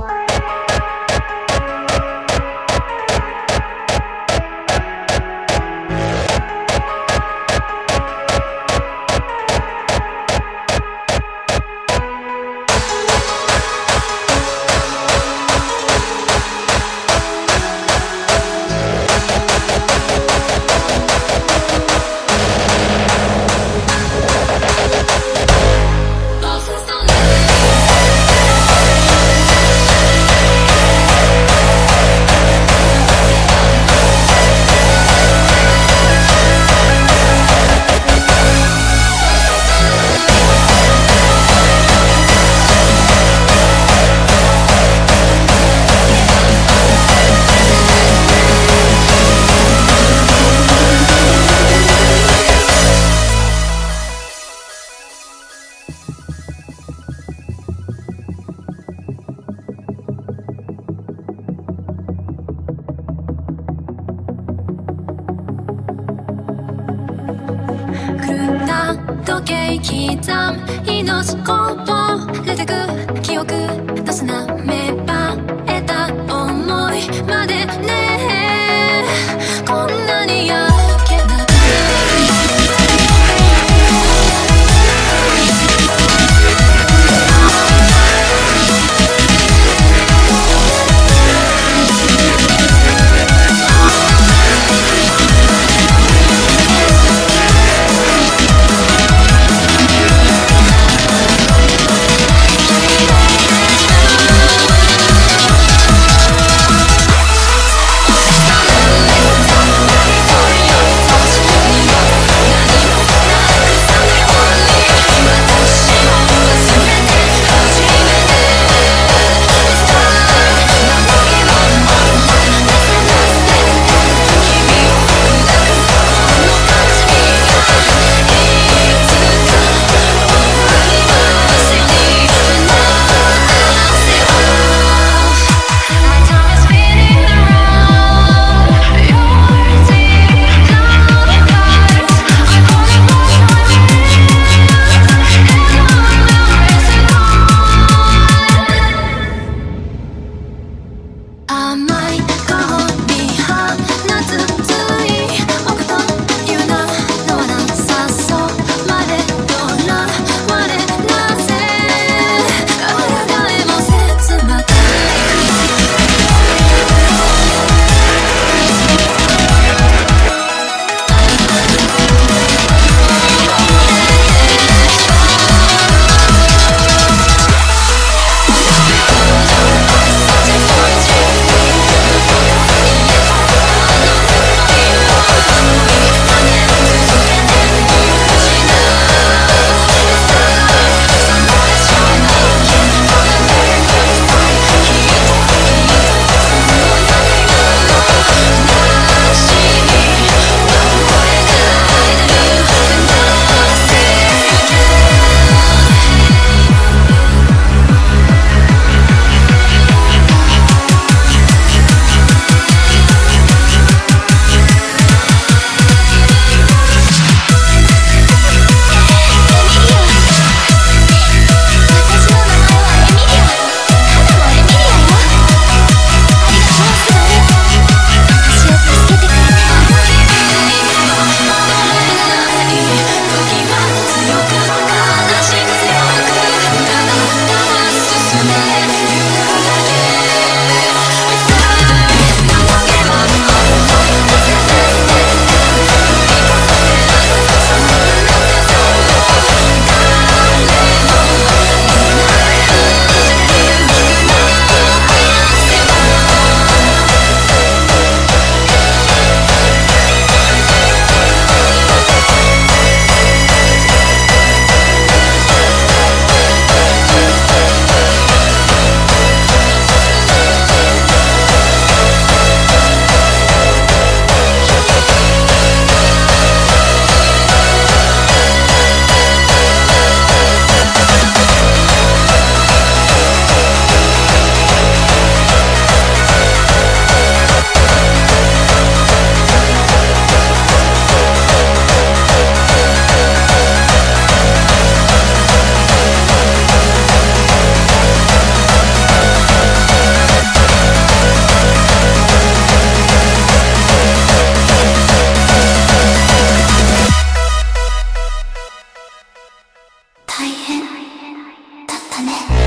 Bye. 時計刻みのしこぼれてく記憶出すなめ大変だったね。